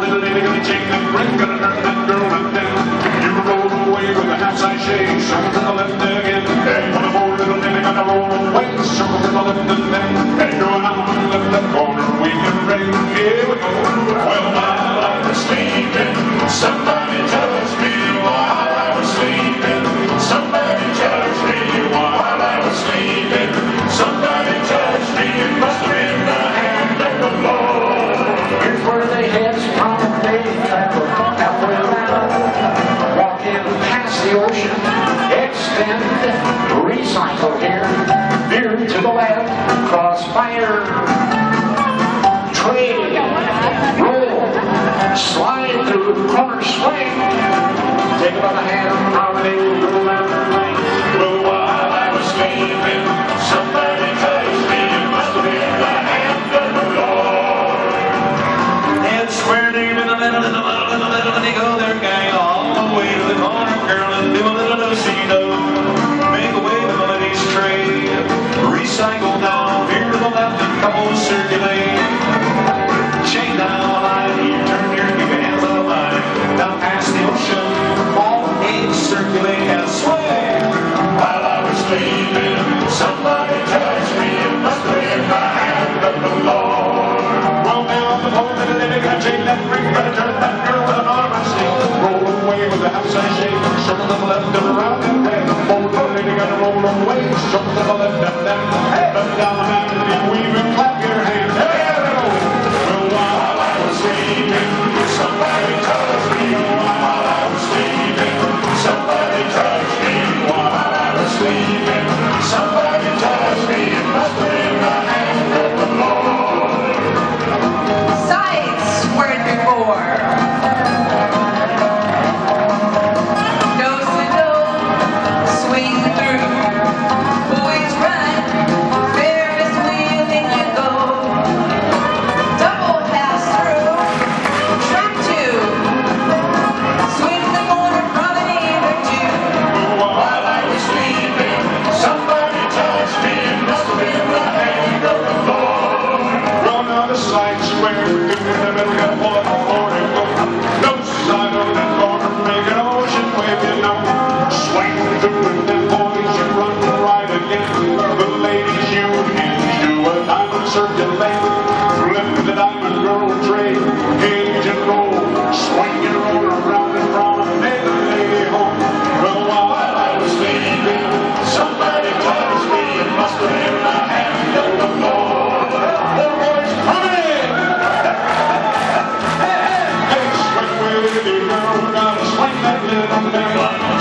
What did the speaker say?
little lady, gonna take gonna turn that girl down. You roll away with a half sashay, to a more little lady, gonna roll away, to and on, left corner, we can. Here we go. cycle here, veer to the left, crossfire, trail, roll, slide through the corner swing, take about a hand, right, take left, bring back, turn girl with an arm I see. Roll away with a half sashay, shuffle to the left and around and way. Forward, lady, gotta roll away, shuffle to the left and down. more. No sign of America.